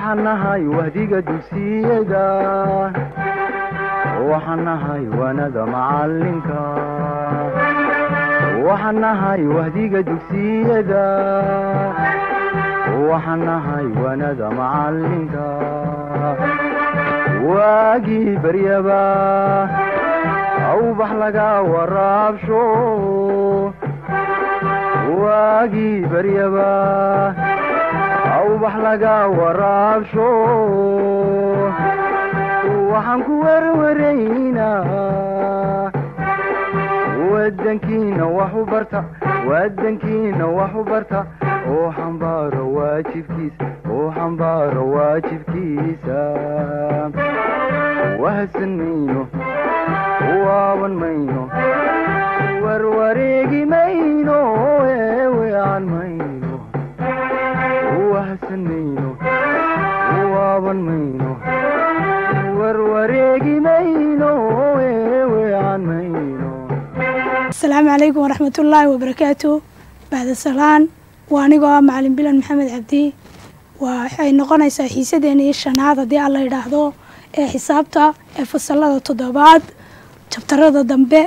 waxaan nahay wahdiga dugsiyada. Waxaan nahay waanada macalinka waxaan nahay wahdiga dugsiyada. Waxaan nahay waanada macalinka waagii baryaba awbax laga waraabsho. Waagii baryaba awbax laga waraabsho waxaan ku werwaraynaa wadankiina wax u barta wadankiina wax u barta oo xambaaro waajibkiisa oo xambaaro waajibkiisa wahadsan mayno waaban mayno warwareegi mayno eewean mayno asalaamu calaykum waraxmatullaahi wabarakaatu bacda salaan waa anigoo ah macalin bilan maxamed cabdi waxay noqonaysaa xiisadeenii shanaad haddii aan la yidhaahdo ee xisaabta ee fasalada toddobaad jabtarada dambe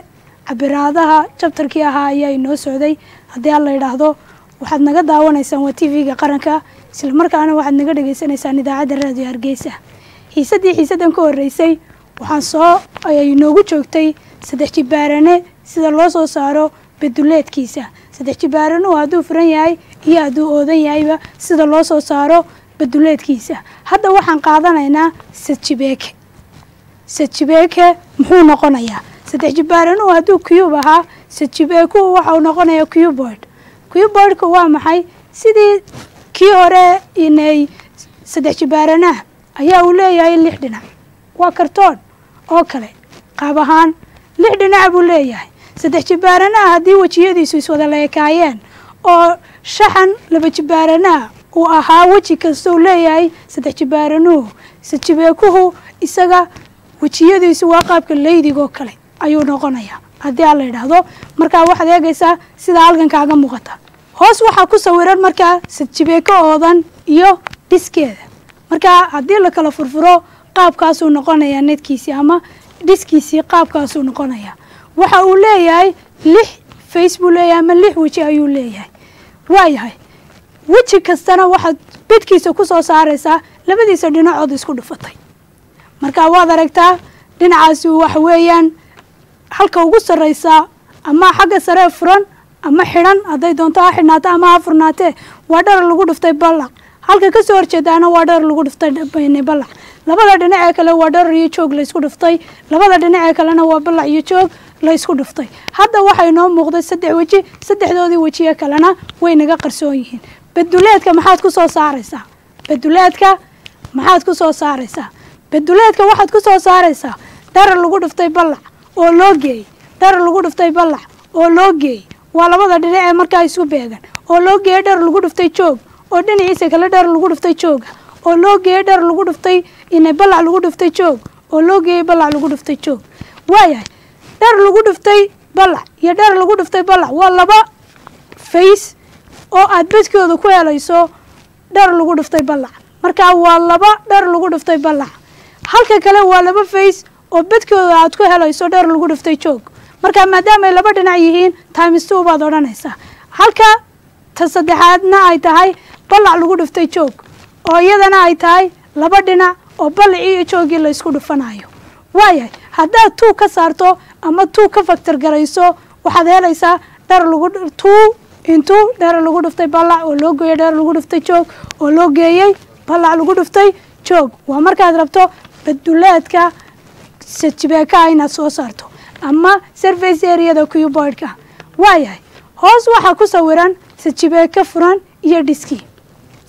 cabiraadaha jabtarkii ahaa ayaa inoo socday haddii aan la yidhaahdo waxaad naga daawanaysaan waa t v-ga qaranka isla markaana waxaad naga dhagaysanaysaan idaacadda raadiyo hargeysa xiisaddii xiisaddan ka horreysay waxaan soo inoogu joogtay saddex jibaarane sida loo soo saaro baduleedkiisa saddex jibaaranuhu hadduu furan yahay iyo hadduu oodan yahayba sida loo soo saaro baduleedkiisa hadda waxaan qaadanaynaa sadjibeeke sadjibeeke muxuu noqonayaa. Saddex jibaaranuhu hadduu cube ahaa sadjibeekuhu waxau noqonayaa cuboid cuboidka waa maxay? Sidii kii hore inay saddex jibaaranaha ayaa uu leeyahay lix dhinac. Waa kartoon oo kale. Qaab ahaan lix dhinac buu leeyahay. Saddex jibaaranaha haddii wejiyadiisu iswada leekaayeen oo shaxan laba jibaaranaha uu ahaa weji kastou leeyahay saddex jibaaranuhu sajibeekuhu isaga wejiyadiisu waa qaabka leydigoo kale ayuu noqonayaa. Haddii aan la yidhaahdo markaa waxaad eegaysaa sidaa halkan kaaga muuqata. Hoos waxaa ku sawiran markaa sadjibeeko oodan iyo dhiskeeda markaa haddii la kala furfuro qaabkaasuu noqonayaa nedkiisii ama dhiskiisii qaabkaasuu noqonayaa waxa uu leeyahay lix face buu leeyahay ama lix weji ayuu leeyahay. Waayahay weji kastana waxaad bedkiisa ku soo saaraysaa labadiisa dhinacood isku dhufatay. Marka waad aragtaa dhinacaasi waxa weeyaan halka ugu sarraysaa ama xagga saree furan ama xidhan hadday doonto ha xidhnaato ama ha furnaatee waa dharar lagu dhuftay ballaq halka ka soo horjeedaana waa dharar lagu dhuftay ballaq labada dhinacee kale waa dharar iyo joog laysku dhuftay. Labada dhinacee kalena waa ballac iyo joog laysku dhuftay. Hadda waxaa inoo muuqday saddex weji saddexdoodii wejiye kalena way naga qarsoon yihiin. Baduleedka maxaad ku soo saaraysaa? Baduleedka maxaad ku soo saaraysaa? Baduleedka waxaad ku soo saaraysaa? Dharar lagu dhuftay ballac oo loo geeyey. Dharar lagu dhuftay ballac oo loo geeyey. Waa labada dhinac ee markaa isku beegan. Oo loo geeyey dharar lagu dhuftay joog oo dhinaciisa kale dharar lagu dhuftay jooga oo loo geeyey dharar lagu dhuftay ina ballac lagu dhuftay joog oo loo geeyey ballac lagu dhuftay joog waayahay dhar lagu dhuftay ballac iyo dhar lagu dhuftay ballac waa laba face oo aad bedkooda ku helayso dhar lagu dhuftay ballac markaa waa laba dhar lagu dhuftay ballac halka kale waa laba face oo bedkooda aad ku helayso dhar lagu dhuftay joog markaa maadaama ay laba dhinac yihiin timesto baad odhanaysaa halka ta saddexaadna ay tahay ballac lagu dhuftay joog oo iyadana ay tahay laba dhinac oo ballacii iyo joogii laysku dhufanayo waayahay haddaad tuu ka saarto ama tuu ka faktar garayso waxaad helaysaa dhar lagu tuu intuu dhar lagu dhuftay ballac oo loo geeyey dhar lagu dhuftay joog oo loo geeyey ballac lagu dhuftay joog. Waa markaad rabto baduleedka sajibeekaha inaad soo saarto ama service areada cuboidka waayahay hoos waxaa ku sawiran sajibeeke furan iyo dhiski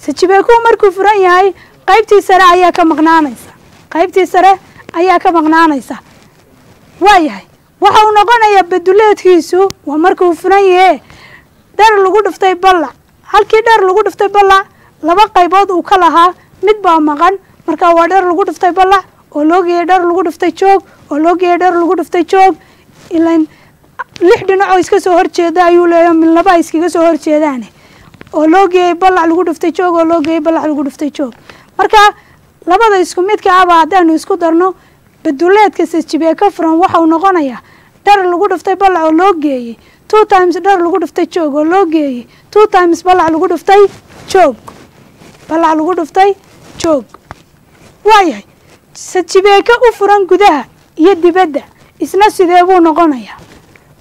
sajibeekuhu markuu furan yahay qaybtii sare ayaa ka maqnaanaysa. Qaybtii sare ayaa ka maqnaanaysa. Waayahay waxa uu noqonayaa baduleedkiisu waa markuu furan yahe dhar lagu dhuftay ballac halkii dhar lagu dhuftay ballac laba qaybood uu ka lahaa. Mid baa maqan marka waa dhar lagu dhuftay ballac oo loo dhar lagu dhuftay joog oo loo geeyey dhar lagu dhuftay joog. Ilan lix dhinacoo iska soo horjeeda ayuu leeyahay min laba iskaga soo horjeedaane oo loo geeyey ballac lagu dhuftay joog oo loo geeyey ballac lagu dhuftay joog. Marka labada isku midka ahba haddaanu isku darno baduleedka sajibeeka furan waxau noqonayaa dharar lagu dhiftay ballac oo loo geeyey two times dharar lagu dhiftay joog oo loo geeyey two times ballac lagu dhiftay joog. Ballac lagu dhiftay joog. Waayahay sajibeeka u furan gudaha iyo dibadda isna sidee buu noqonayaa?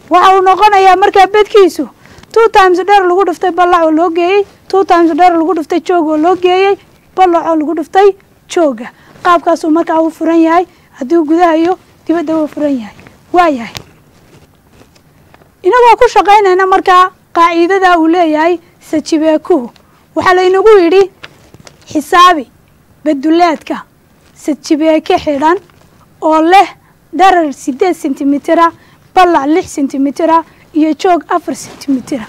Waxa uu noqonayaa markaa bedkiisu two times dharar lagu dhiftay ballac oo loo geeyey two times dharar lagu dhiftay joog oo loo geeyey ballac oo lagu dhiftay jooga. Qaabkaasuu markaa u furan yahay. Haddii gudaha iyo dibadda uu furan yahay. Waayahay inagoo ku shaqaynayna markaa qaaciidada uu leeyahay sajibeekuhu waxaa laynagu yidhi xisaabi baduleedka sajibeeke xidhan oo leh dharar siddeed sentimitira ballac lix sentimitira iyo joog afar sentimitira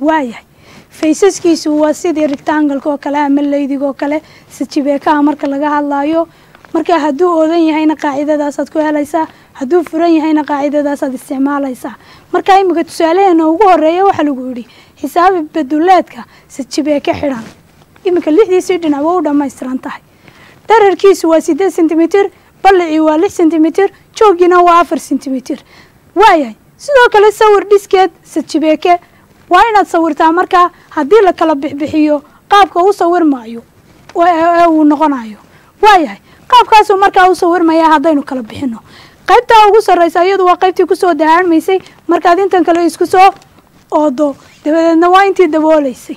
waayahay faysaskiisu waa sidii rectangalka oo kale ama oo kale sajibeekaha marka laga hadlaayo. Marka hadduu oodan yahayna qaacidadaasaad ku helaysaa hadduu furan yahayna qaacidadaasaad isticmaalaysaa. Marka imika tusaalaheena ugu horreeya waxaa lagu yidhi xisaabi baduleedka sajibeeke xidhan. Iminka lixdiisii dhinac waa u dhammaystiran tahay. Dhararkiisu waa siddeed sentimitir ballicii waa lix sentimitir joogiina waa afar sentimitir. Waayahay sidoo kale sawir dhiskeed sajibeeke waa inaad sawirtaa markaa haddii la kala bixbixiyo qaabka u sawirmaayo ee uu noqonayo waayahay qaabkaasuu markaa u sawirmayaa haddaynu kala bixino. Qaybtaa ugu sarraysa iyadu waa qaybtii ku soo dahaarmaysay markaad intan kale isku soo oodo dabadeedna waa intii dabooleysay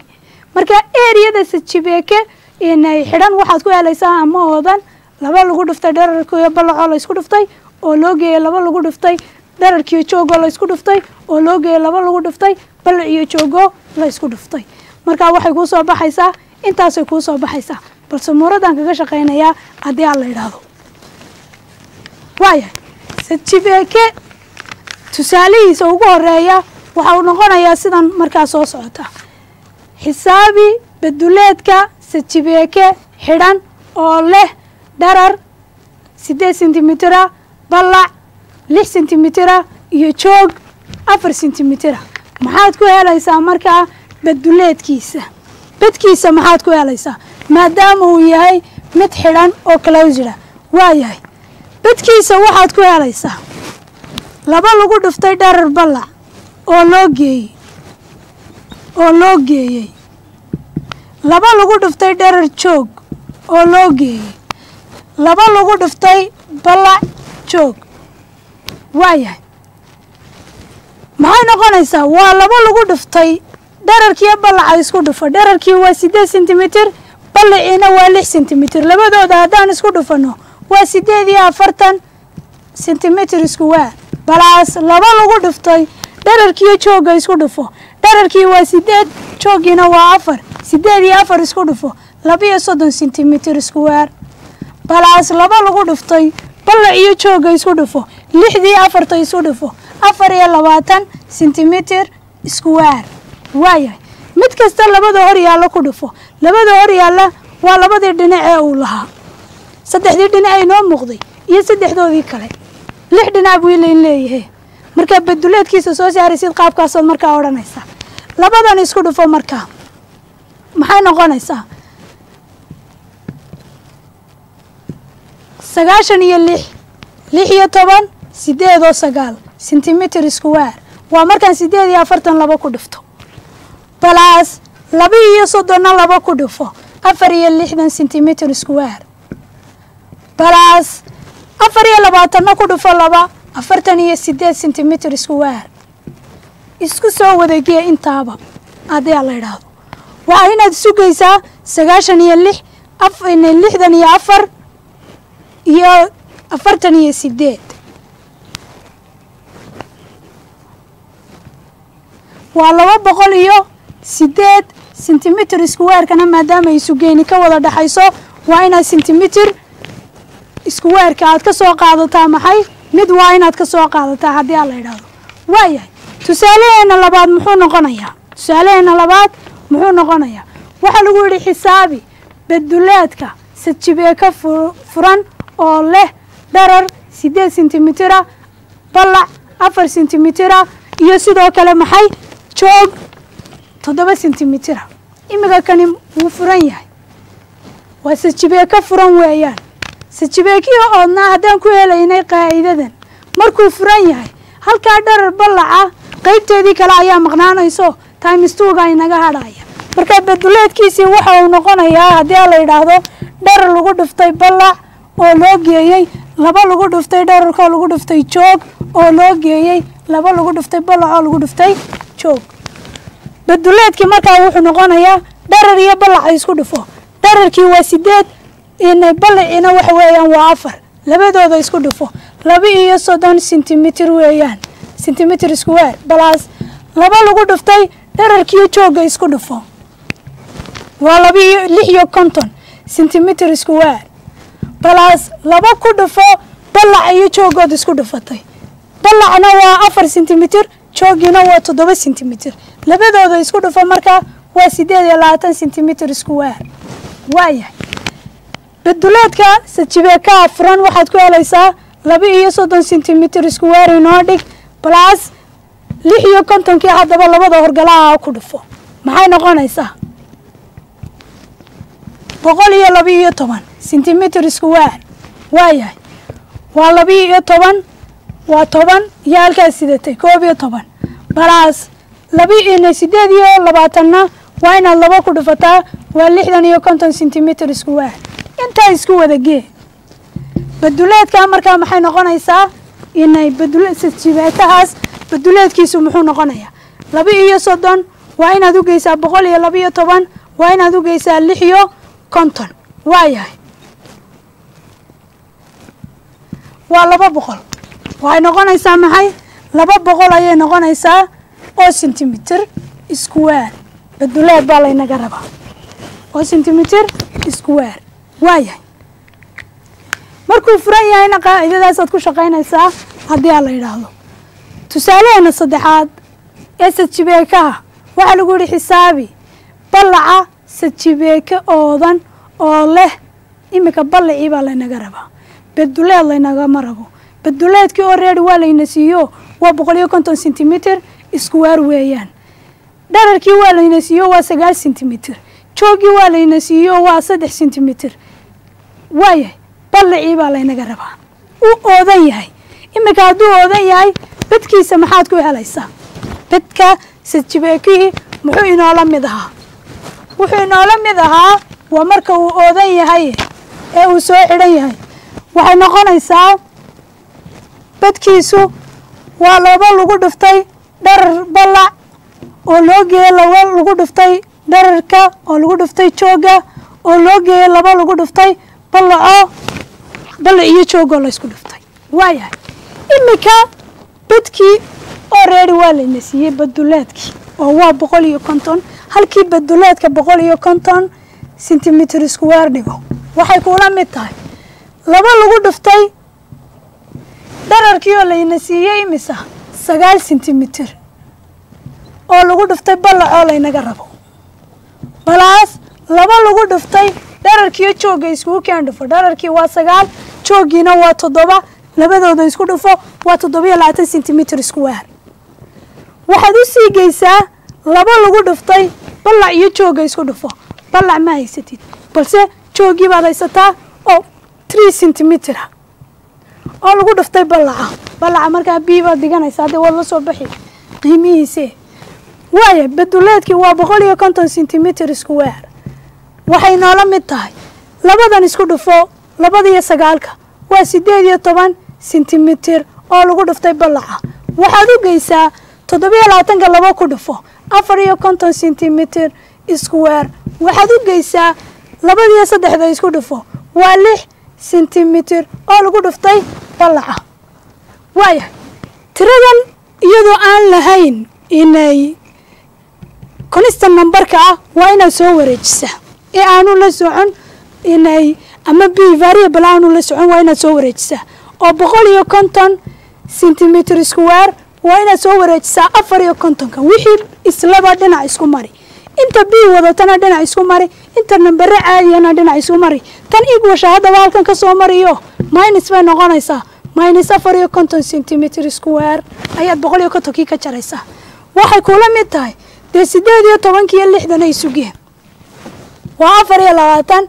marka eriyada sajibeeke inay xidhan waxaad ku helaysaa ama oodan laba lagu dhiftay dherarkiiyo ballacoo la ysku dhiftay oo loo geeyay laba lagu dhiftay dherarkiiyo joogoo la ysku dhiftay oo loo geeyay laba lagu dhiftay ballac iyo joogoo la ysku dhiftay marka waxay kuu soo baxaysaa intaasay kuu soo baxaysaa. Balse muuradan kaga shaqaynayaa haddii aan la idhaahdo waayahay sajibeeke tusaalihiisa ugu horreeya waxa uu noqonayaa sidan markaa soo socota. Xisaabi baduleedka sajibeeke xidhan oo leh dharar siddeed sentimitira ballac lix sentimitira iyo joog afar sentimitira. Maxaad ku helaysaa markaa baduleedkiisa bedkiisa maxaad ku helaysaa? Maadaama uu yahay mid xidhan oo closira waa yahay. Bedkiisa waxaad ku helaysaa? Laba lagu dhiftay dharar ballac oo loo geeyey oo loo geeyey. Laba lagu dhiftay dharar joog oo loo geeyey. Laba lagu dhiftay ballac joog waayahay maxay noqonaysaa waa laba lagu dhiftay dherarkiiyo ballaca isku dhufo. Dherarkii waa siddeed sentimitir ballaciina waa lix sentimitir labadooda haddaan isku dhufano waa siddeed iyo afartan sentimitir isku waa? Balaas laba lagu dhiftay dherarkiiyo joogga isku dhufo. Dherarkii waa siddeed jooggiina waa afar. Siddeed iyo afar isku dhufo labiyo soddon sentimitir isku waar. Balaas laba lagu dhiftay ballac iyo joogga isku dhufo lixdii afarta isu dhufo afar iyo labaatan sentimitir isku waar. Waayahay mid kasta labada hor yaalla ku dhufo labada hor yaalla waa labadii dhinac ee uu lahaa. Saddexdii dhinac ay noo muuqday iyo saddexdoodii kale. Lix dhinac buu ilayn leeyahe markaa baduleedkiisa soo saaraysid qaabkaasood markaa odhanaysaa. Labadan isku dhufo markaa maxay noqonaysaa? Sagaashan iyo lix. Lix iyo toban siddeed oo sagaal sentimitir waar. Waa markaan siddeed iyo afartan laba ku dhifto. Balaas laba iyo soddonna laba ku dhifo. Afar iyo lixdan sentimitir waar. Balaas afar iyo labaatanna ku dhufo laba. Afartan iyo siddeed sentimitir waar. Isku soo wadeegee intaaba haddii la idhaahdo waxaa inaad sugaysaa sagaashan iyo lix lixdan iyo afar iyo afartan iyo siddeed waa laba boqol iyo siddeed sentimitir iskuweerkana maadaama ay sugeyni ka wada dhexayso waa inaad sentimitir iskuweerka aad ka soo qaadataa maxay? Mid waa inaad ka soo qaadataa haddii aan la idhaahdo waayahay tusaalaheena labaad muxuu noqonayaa tusaalaheena labaad muxuu noqonayaa waxaa lagu yidhi xisaabi baduleedka sajibeeka furan oo leh dharar siddeed sentimitira ballac afar sentimitira iyo sidoo kale maxay joog toddoba sentimitira imika kani wuu furan yahay. Waa sajibeeko furan weeyaan. Sajibeekihii oodnaa haddaan ku helaynay qaa'idadan markuu furan yahay halkaa dharar ballaca qaybteedii kale ayaa maqnaanayso taimistuuga inaga hadhaya marka baduleedkiisii waxa uu noqonayaa haddii la yidhaahdo dharar lagu dhuftay ballac oo loo geeyey laba lagu dhuftay dhararkoo lagu dhuftay joog oo loo geeyey laba lagu dhuftay ballac oo lagu dhuftay joog. Baduleedkii markaa wuxuu noqonayaa dharar iyo ballac isku dhufo. Dhararkii waa sideed balliciina waxa weeyaan waa afar. Labadooda isku dhufo. Laba iyo soddon sentimitir weeyaan. Sentimitir square balaas laba lagu dhuftay dhararkiiyo joogga isku dhufo. Waa laba iyo lix iyo konton sentimitir square balaas laba ku dhufo ballac iyo jooggood isku dhufatay. Ballacna waa afar sentimitir jooggiina waa toddoba sentimitir. Labadooda isku dhufo markaa waa sideed iyo labaatan sentimitir square waayahay baduleedka sajibeekaha furan waxaad ku helaysaa laba iyo soddon sentimitir square inoo dhig balaas lix iyo kontonkii haddaba labada horgalaha ku dhufo. Maxay noqonaysaa? Boqol iyo laba iyo toban sentimitir square waayahay waa laba iyo toban waa toban iyo halkaas sidatay koob iyo toban balaas laba sideed iyo labaatanna waa inaad laba ku dhufataa waa lixdan iyo konton sentimitir square intaa isku wada gee baduleedka markaa maxay noqonaysaa? Inay baduljibeetahaas baduleedkiisu muxuu noqonayaa. Laba iyo soddon waa inaad u geysaa boqol iyo laba iyo toban waa inaad u geysaa lix iyo konton. Waayahay. Waa laba boqol waxay noqonaysaa maxay? Laba boqol ayay noqonaysaa oo sentimitir square baduleed baa laynaga rabaa. Oo sentimitir square waayahay markuu furan yahayna qaacidadaasaad ku shaqaynaysaa haddii a la yidhaahdo. Tusaalaheena saddexaad ee sajibeekaha waxaa lagu yihi xisaabi ballaca sajibeeke oodan oo leh iminka ballacii baa laynaga rabaa. Baduleed laynagama rabo baduleedkii oo reeri waa layna siiyo waa boqol iyo konton sentimitir iskuwaar weeyaan. Dhararkii waa layna siiyo waa sagaal sentimitir jooggii waa layna siiyo waa saddex sentimitir waayahay ballacii baa laynaga rabaa. U oodan yahay. Iminka hadduu oodan yahay bedkiisa maxaad ku helaysaa? Bedka sajibeekihii muxuu inoola mid ahaa? Wuxuu inoola mid ahaa waa marka uu oodan yahay ee uu soo xidhan yahay. Waxay noqonaysaa bedkiisu waa laba lagu dhuftay dharar ballac oo loo geeyey laba lagu dhuftay dhararka oo lagu dhuftay joogga oo loo geeyey laba lagu dhuftay ballaco ballac iyo joogoo laysku dhuftay. Waayahay iminka bedkii oo reeri waa layna siiyey baduleedkii oo waa boqol iyo konton. Halkii baduleedka boqol iyo konton sentimitir square dhigo. Waxay kuula mid tahay. Laba lagu dhuftay dhararkii oo layna siiyey imisa sagaal sentimitir? Oo lagu dhuftay ballacoo laynaga rabo. Balaas laba lagu dhuftay dhararkiiyo joogga iskugu keen dhufo. Dhararkii waa sagaal jooggiina waa toddoba labadooda isku dhufo waa toddobiyo labaatan sentimitir square waxaad u sii geysaa laba lagu dhuftay ballac iyo joogga isku dhufo. Ballac ma haysatid balse jooggii baad haysataa oo tree centimitr ah oo lagu dhuftay ballaca. Ballaca markaa bii baad dhiganaysaa haddii waad la soo baxi qiimihiise waaya baduleedkii waa boqol iyo konton centimitr square waxay noola mid tahay. Labadan isku dhufo labadiyo sagaalka waa siddeed iyo toban sentimitir oo lagu dhuftay ballaca. Waxaad u geysaa toddobiyo labaatanka laba ku dhufo afar iyo konton sentimitir square waxaad u geysaa labadiyo saddexda isku dhufo waa lix sentimitir oo lagu dhuftay ballaca. Waayahay tiradan iyadoo aan lahayn inay constant numberka ah waa inaad soo wareejisaa. Ee aanu la socon inay ama b variable aanu la socon waa inaad soo wareejisaa. Oo boqol iyo konton centimitr square waa inaad soo wareejisaa afar iyo kontonka. Wixii islaba dhinac isku mari. Inta b wadatana dhinac isku mari inta nambare caadiyana dhinac isku mari. Tan igwasha haddaba halkan ka mariyo. Minus bay noqonaysaa minus afar iyo konton centimitr square ayaad boqol iyo kontonkii ka jaraysaa waxay kula mid tahay. Dee siddeed iyo tobankiiyo ay sugeen waa afar iyo labaatan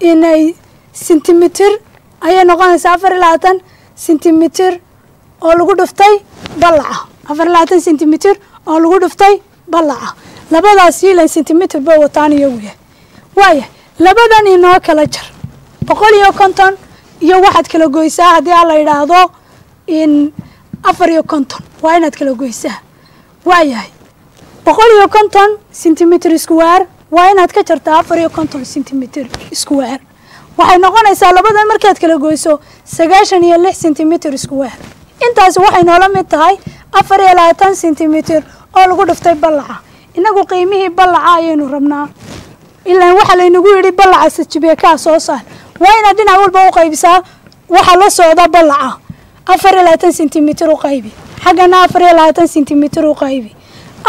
inay sentimitir ayay noqonaysaa afar iyo labaatan sentimitir oo lagu dhuftay ballaca. Afar iyo labaatan sentimitir oo lagu dhuftay ballaca. Labadaas ilan sentimitir bay wataan iyagu. yahay waaya labadan inoo kala jar. Boqol iyo konton iyo waxaad kala goysaa haddii aan la yidhaahdo in afar iyo konton. Waa inaad kala goysaa. Waayahay boqol iyo konton sentimitir iskuwaar waa inaad ka jartaa afar iyo konton sentimitir iskuwaar waxay noqonaysaa labadan markaad kala goyso sagaashan iyo lix sentimitir iskuwaar intaasi waxay noola mid tahay afar iyo labaatan sentimitir oo lagu dhuftay ballaca. Innagu qiimihii ballaca ayaynu rabnaa ilaan waxaa laynagu yidhi ballaca sajibeekaa soo saar waa inaad dhinac walba u qaybisaa waxaa la socda ballaca. Afar iyo labaatan sentimitir u qaybi. Xaggana afar iyo labaatan sentimitir u qaybi.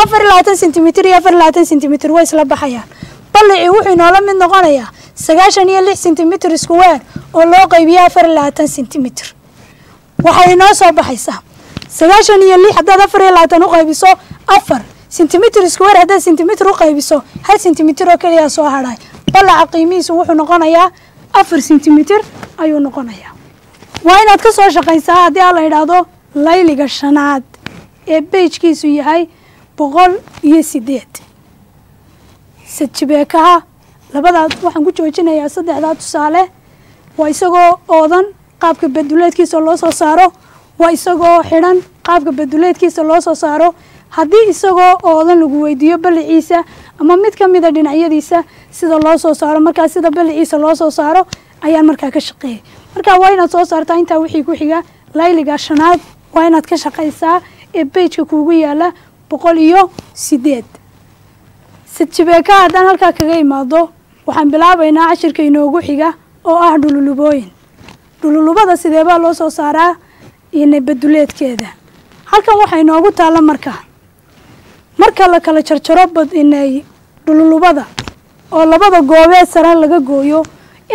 Afar iyo labaatan sentimitir iyo afar iyo labaatan sentimitir way isla baxayaan. Ballacii wuxuu inoola mid noqonayaa sagaashan iyo lix sentimitir iskuweer oo loo qaybiya afar iyo labaatan sentimitir. Waxay inoo soo baxaysaa. Sagaashan iyo lix haddaad afar iyo labaatan u qaybiso afar sentimitir iskuweer haddaad sentimitir u qaybiso. Hal sentimitir oo keliyaa soo hadhay ballaca qiimihiisu wuxuu noqonayaa afar sentimitir ayuu noqonayaa. Waa inaad ka soo shaqaysaa haddii aan la yidhaahdo layliga shanaad ee beejkiisu yahay boqol iyo sideed sajibeekaha labadaad waxaan ku joojinayaa saddexdaa tusaale. Waa isagoo oodan qaabka baduleedkiisa loo soo saaro. Waa isagoo xidhan qaabka baduleedkiisa loo saaro haddii isagoo oodan lagu weydiiyo balliciisa ama mid ka mida dhinacyadiisa sida loo soo saaro markaa sida balliciisa loo soo saaro ayaan markaa ka shaqeeyay. Markaa waa inaad soo saartaa intaa wixii ku xiga layliga shanaad waa inaad ka shaqaysaa ee beejka kuugu yaalla boqol iyo sideed sadjibeekaha haddaan halkaa kaga imaado waxaan bilaabaynaa cashirka inoogu xiga oo ah dhululubooyin. Dhululubada sideebaa loo soo saaraa? Baduleedkeeda halkan waxaa inoogu taalla markaa marka la kala jarjaro bad dhululubada oo labada goobeed sare laga gooyo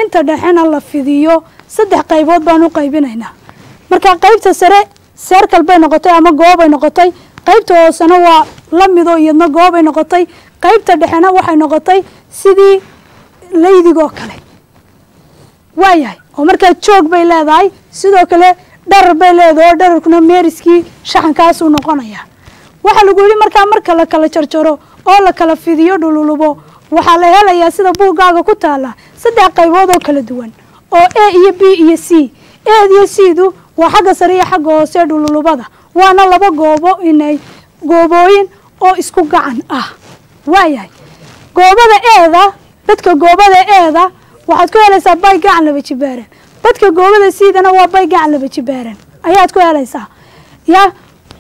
inta dhexena la fidiyo saddex qaybood baan u qaybinaynaa. Marka qaybta sare seerkal bay noqotay ama goobay noqotay. Qaybta hoosena waa la mido iyadna goobay noqotay. Qaybta dhexena waxay noqotay sidii laydigoo kale. Waayahay oo markaa joog bay leedahay sidoo kale dharar bay leedahay oo dhararkuna meeriskii shaxankaasuu noqonayaa waxaa lagu yidhi markaa marka la kala jarjaro oo la kala fidiyo dhululubo waxaa la helayaa sida buuggaaga ku taalla saddex qaybood oo kala duwan oo a iyo b iyo c. Eed iyo c-du waa xagga sare iyo xagga hoose dhululubada waana laba goobo inay goobooyin oo isku gacan ah. Waayahay goobada eeda dadka goobada eeda waxaad ku helaysaa bay gacan laba jibaaran. Dadka goobada siidana waa bay gacan laba jibaaran. Ayaad ku helaysaa. Ya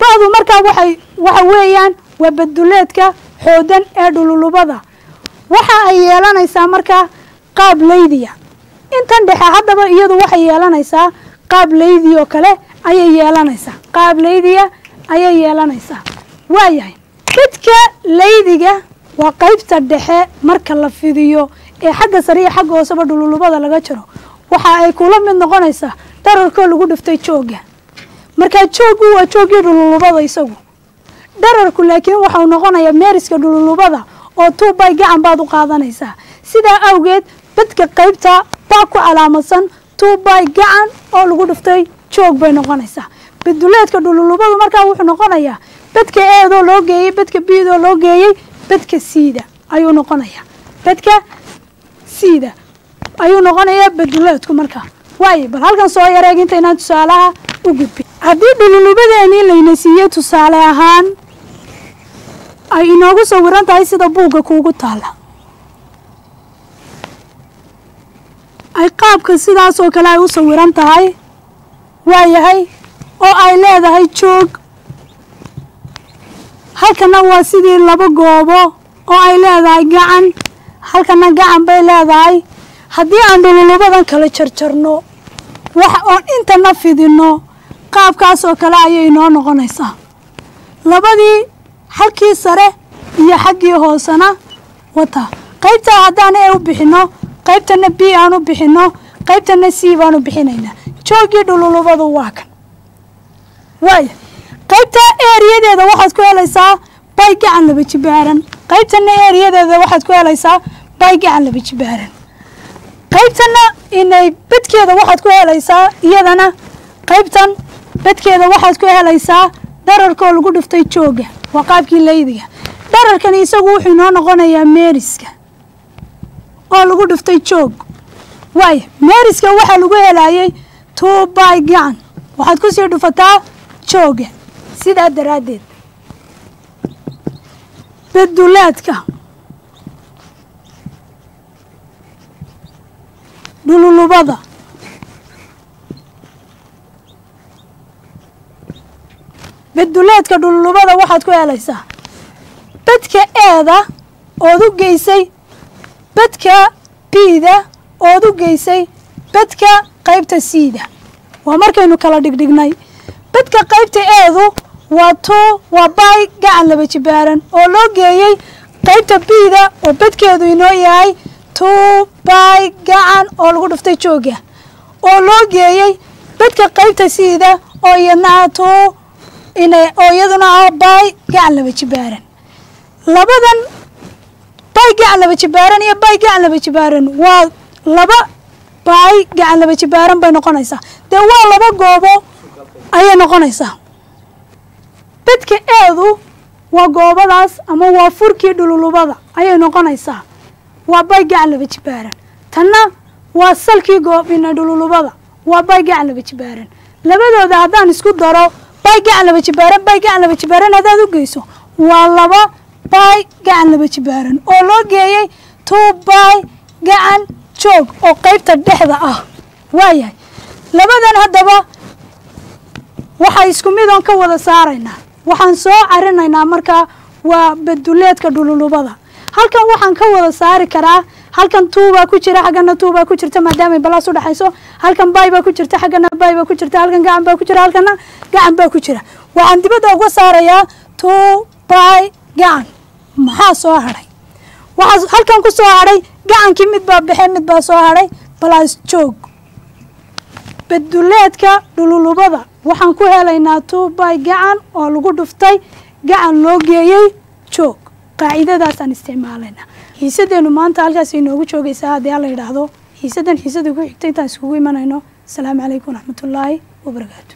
ba'du markaa waxay waxa weeyaan waa baduleedka xoodan ee dhululubada. Waxa ay yeelanaysaa markaa qaab laydiya. Intan dhexe haddaba iyadu waxay yeelanaysaa qaab laydi oo kale ayay yeelanaysaa. Qaab laydiya ayay yeelanaysaa. Waayahay dadka laydiga waa qaybta dhexe marka la fidiyo ee xagga sare xagga hooseba dhululubada laga jaro. Waxa ay kula mid noqonaysaa dhararkoo lagu dhiftay joogga markaa jooggu waa jooggii dhululubada isagu dhararku laakiin waxau noqonayaa meeriska dhululubada oo tuubbay gacan baad u qaadanaysaa. Sidaa awgeed badka qaybta baa ku calaamadsan tuubbay gacan oo lagu dhiftay joog bay noqonaysaa. Baduleedka dhululubadu markaa wuxuu noqonayaa badka eedoo loo geeyey badka biidoo loo geeyey badka siida ayuu noqonayaa. Badka siida ayuu noqonayaa baduleedku markaa. Waayo bal halkan soo yareeg intaynaan tusaalaha u gudbin haddii dhululubadeenii layna siiyey tusaale ahaan ay inoogu sawiran tahay sida buugga kuugu taalla. Ay qaabka sidaas oo kale ay u sawiran tahay waayahay oo ay leedahay joog. Halkana waa sidii laba goobo oo ay leedahay gacan. Halkana gacan bay leedahay. Haddii aan dhululubadan kala jarjarno wax oon intana fidinno qaabkaas oo kale ayay inoo noqonaysaa. Labadii xalkii sare iyo xaggii hoosena. Wata qaybtaa haddaan e u bixinno qaybtana b aan u bixinno qaybtana c baan u bixinaynaa jooggii dhululubadu waa kan. Waaya qaybtaa eeriyadeeda waxaad ku helaysaa bay gacan laba jibaaran. Qaybtana eeriyadeeda waxaad ku helaysaa bay gacan laba jibaaran. Qaybtanna inay bedkeeda waxaad ku helaysaa iyadana qaybtan bedkeeda waxaad ku helaysaa dhararkoo lagu dhiftay jooga waa qaabkii laydiga dhararkani isagu wuxuu inoo noqonayaa meeriska oo lagu dhiftay joog waaya meeriska waxaa lagu helayay by gacan waxaad ku sii dhufataa jooga sidaa daraaddeed. Bedulaadka dhululubada bedulaadka dhululubada waxaad ku helaysaa bedka eeda ood u geysay bedka biida ood u geysay bedka qaybta siida. Waa markaynu kala dhigdhignay. Bedka qaybta eedu waa tuu waa baay gacan laba jibaaran oo loo geeyey qaybta biida oo bedkeedu inoo yahay tuu baay gacan oo lagu dhiftay jooga oo loo geeyey bedka qaybta siida oo iyadna tuu inay oo iyaduna ah baay gacan laba jibaaran labadan baay gacan laba jibaaran iyo baay gacan laba jibaaran waa laba baay gacan laba jibaaran bay noqonaysaa. Dee waa laba goobo ayay noqonaysaa. Bedka eedu waa goobadaas ama waa furkii dhululubada ayay noqonaysaa. Waa bay gacan laba jibaaran tanna waa salkii goobina dhululubada waa bay gacan laba jibaaran labadooda haddaan isku daro bay gacan laba jibaaran bay gacan laba jibaaran haddaad u geyso. Waa laba bay gacan laba jibaaran oo loo geeyey two bay gacan joog oo qaybta dhexda ah. Waayahay labadan haddaba waxaa isku midoon ka wada saaraynaa waxaan soo carinaynaa markaa waa beduleedka dhululubada. Halkan waxaan ka wada saari karaa halkan tuubaa ku jira xaggana tuubaa ku jirta maadaamay balaas u dhexayso halkan baay baa ku jirta xaggana baay baa ku jirta halkan gacan baa ku jira halkana gacan baa ku jira. Waxaan dibadda uga saarayaa tuu baay gacan maxaa soo hadhay waxaa halkan ku soo hadhay gacankii mid baa baxee mid baa soo hadhay balaas joog. Beduleedka dhululubada waxaan ku helaynaa tuubay gacan oo lagu dhuftay gacan loo geeyey joog. Qaacidadaasaan isticmaalaynaa xiisadeennu maanta halkaas inoogu joogaysaa haddii alla yidhaahdo xiisadan xiisada ku xigta intaan iskugu imanayno. Asalaamu calaykum waraxmatullaahi wabarakaatu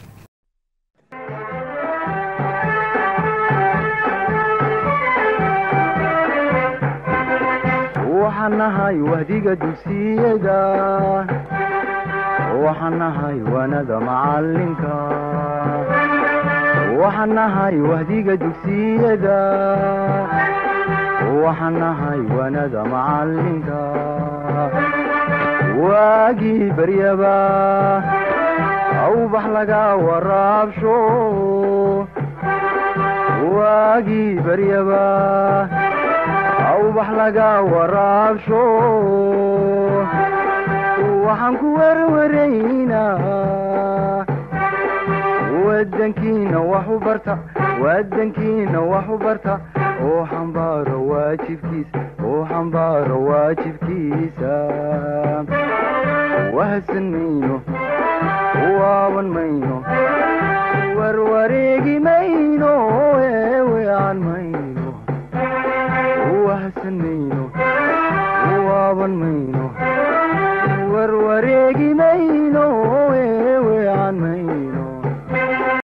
waxaan wahdiga dugsiyada. Waxaan nahay macalinka waxaan wahdiga dugsiyada waxaan nahay wanada macalinka waagii baryaba awbax laga waraabsho waagii baryaba awbax laga waraabsho waxaan ku werwaraynaa wadankiina wax barta wadankiina wax barta xambaaro waajibkiisa wahadsan mayno waaban mayno warwareegi mayno eewean mayno wahadsan mayno waaban mayno warwareegi mayno